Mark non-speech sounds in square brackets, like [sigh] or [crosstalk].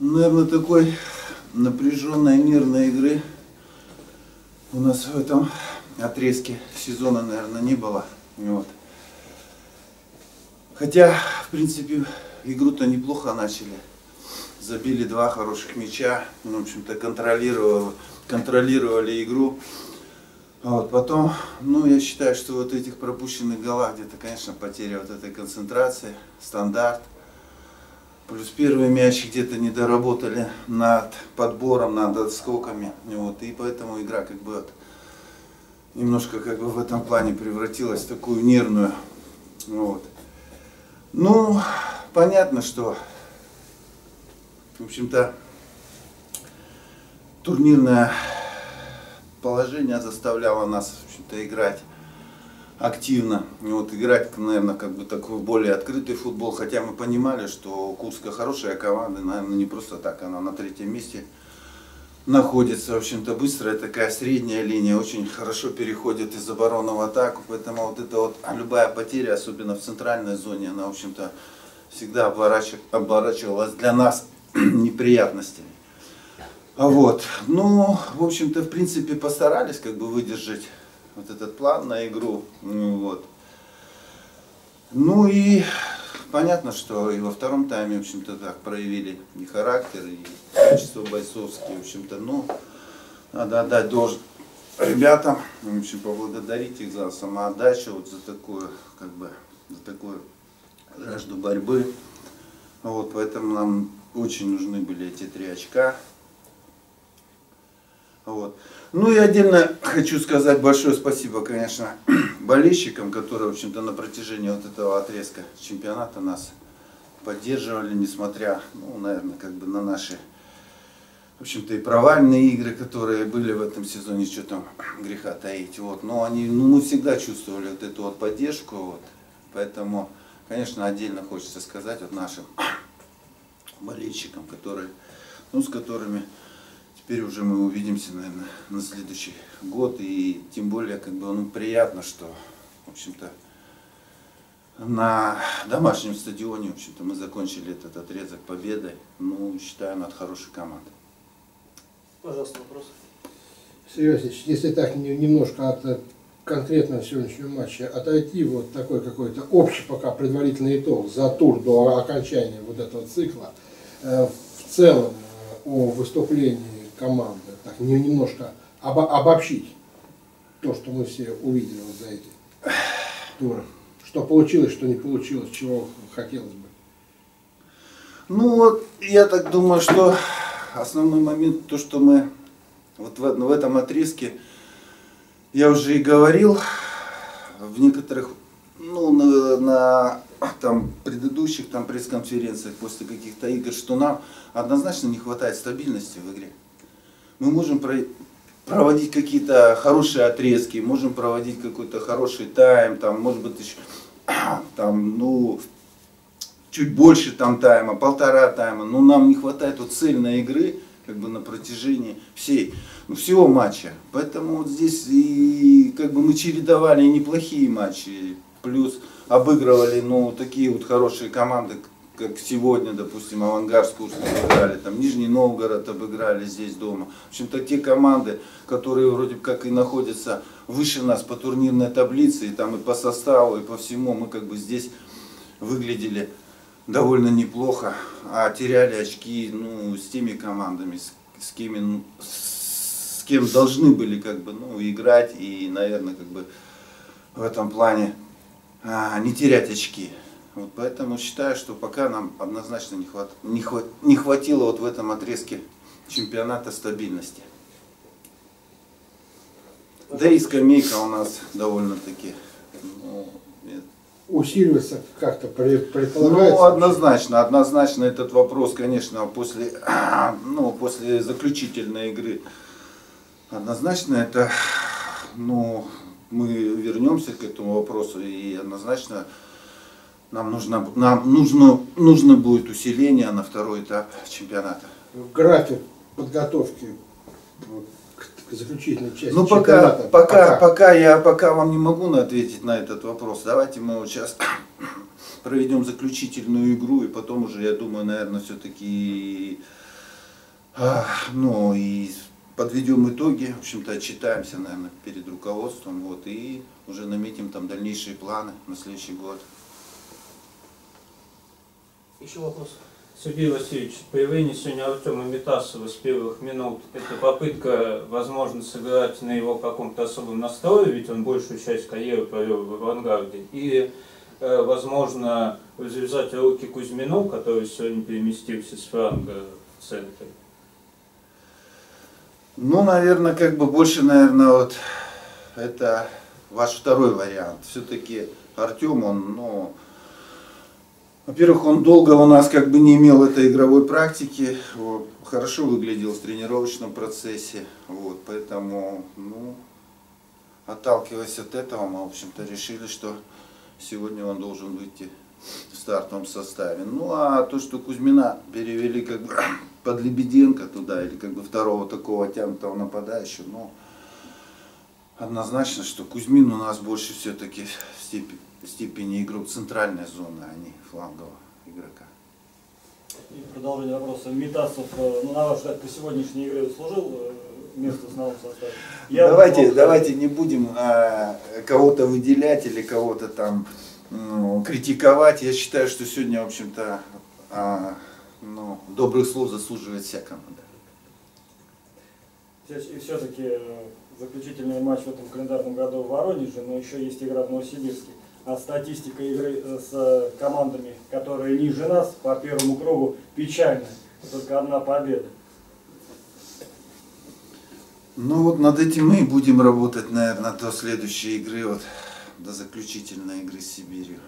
Наверное, такой напряженной, нервной игры у нас в этом отрезке сезона, наверное, не было. Вот. Хотя, в принципе, игру-то неплохо начали. Забили два хороших мяча, ну, в общем-то, контролировали, контролировали игру. Вот, потом, ну, я считаю, что вот этих пропущенных голах где-то, конечно, потеря вот этой концентрации, стандарт. Плюс первый мяч где-то не доработали над подбором, над отскоками. Вот, и поэтому игра как бы вот, немножко как бы в этом плане превратилась в такую нервную. Вот. Ну, понятно, что, в общем-то, турнирное положение заставляло нас, в общем-то, играть активно. И вот играть, наверное, как бы такой более открытый футбол. Хотя мы понимали, что Курская хорошая команда, наверное, не просто так, она на третьем месте находится, в общем-то, быстрая такая средняя линия, очень хорошо переходит из обороны в атаку, поэтому вот это вот любая потеря, особенно в центральной зоне, она, в общем-то, всегда оборачивалась для нас [clears throat] неприятностями. А вот, ну, в общем-то, в принципе, постарались как бы выдержать вот этот план на игру, ну, вот. Ну и понятно, что и во втором тайме, в общем-то, так проявили и характер, и качество бойцовские, в общем-то, ну, надо отдать должен ребятам, в общем, поблагодарить их за самоотдачу, вот за такую, как бы, за такую жажду борьбы. Вот, поэтому нам очень нужны были эти три очка. Вот. Ну и отдельно хочу сказать большое спасибо, конечно, [clears throat] болельщикам, которые, в общем-то, на протяжении вот этого отрезка чемпионата нас поддерживали, несмотря, ну, наверное, как бы на наши, в общем-то, и провальные игры, которые были в этом сезоне, что там [clears throat] греха таить. Вот. Но они, ну, мы всегда чувствовали вот эту вот поддержку, вот. поэтому, конечно, отдельно хочется сказать вот нашим [clears throat] болельщикам, которые, ну, с которыми Теперь уже мы увидимся, наверное, на следующий год. И тем более, как бы, ну, приятно, что, в общем-то, на домашнем стадионе, в общем-то, мы закончили этот отрезок победой. Ну, считаю, над хорошей командой. Пожалуйста, вопрос. Сергей если так немножко от конкретного сегодняшнего матча отойти, вот такой какой-то общий пока предварительный итог за тур до окончания вот этого цикла, э, в целом э, о выступлении команды, так немножко обо обобщить то, что мы все увидели за эти туры. Что получилось, что не получилось, чего хотелось бы. Ну вот, я так думаю, что основной момент, то, что мы вот в, в этом отрезке, я уже и говорил, в некоторых, ну, на, на там, предыдущих там пресс-конференциях после каких-то игр, что нам однозначно не хватает стабильности в игре мы можем проводить какие-то хорошие отрезки, можем проводить какой-то хороший тайм, там, может быть, еще, [coughs] там, ну, чуть больше там тайма, полтора тайма, но нам не хватает вот цельной игры, как бы на протяжении всей, ну, всего матча. Поэтому вот здесь и как бы мы чередовали неплохие матчи, плюс обыгрывали, ну, такие вот хорошие команды, как сегодня, допустим, Авангард с обыграли, там Нижний Новгород обыграли здесь дома. В общем-то, те команды, которые вроде как и находятся выше нас по турнирной таблице, и там и по составу, и по всему, мы как бы здесь выглядели довольно неплохо, а теряли очки ну, с теми командами, с, с, кем, ну, с кем должны были как бы, ну, играть и, наверное, как бы в этом плане а, не терять очки. Вот поэтому считаю, что пока нам однозначно не, хват, не, хват, не хватило вот в этом отрезке чемпионата стабильности. Да и скамейка у нас довольно-таки ну, усиливается как-то предполагается? Ну, однозначно, однозначно этот вопрос, конечно, после, [clears throat] ну, после заключительной игры, однозначно это, ну, мы вернемся к этому вопросу и однозначно нам нужно, нам нужно, нужно будет усиление на второй этап чемпионата. График подготовки к заключительной части ну, пока, пока, пока, пока я пока вам не могу ответить на этот вопрос. Давайте мы вот сейчас [coughs] проведем заключительную игру, и потом уже, я думаю, наверное, все-таки А, Ну и подведем итоги, в общем-то, отчитаемся, наверное, перед руководством, вот, и уже наметим там дальнейшие планы на следующий год. Еще вопрос. Сергей Васильевич, появление сегодня Артема Митасова с первых минут, это попытка, возможно, сыграть на его каком-то особом настрое, ведь он большую часть карьеры провел в авангарде, и, э, возможно, развязать руки Кузьмину, который сегодня переместился с франга в центр. Ну, наверное, как бы больше, наверное, вот это ваш второй вариант. Все-таки Артем, он, ну, во-первых, он долго у нас как бы не имел этой игровой практики, вот, хорошо выглядел в тренировочном процессе, вот, поэтому, ну, отталкиваясь от этого, мы, в общем-то, решили, что сегодня он должен выйти в стартовом составе. Ну, а то, что Кузьмина перевели как бы [clears throat] под Лебеденко туда, или как бы второго такого тянутого нападающего, ну, однозначно, что Кузьмин у нас больше все-таки в степени, степени игрок центральной зоны, а не флангового игрока. И продолжение вопроса. Митасов, э, ну, на ваш взгляд, по сегодняшней игре служил э, место в основном составе? Я давайте, вот, давайте не будем а, кого-то выделять или кого-то там ну, критиковать. Я считаю, что сегодня, в общем-то, а, ну, добрых слов заслуживает вся команда. И все-таки заключительный матч в этом календарном году в Воронеже, но еще есть игра в Новосибирске. А статистика игры э, с командами, которые ниже нас по первому кругу, печальная. Только одна победа. Ну вот над этим мы и будем работать, наверное, до следующей игры, вот, до заключительной игры с Сибирью.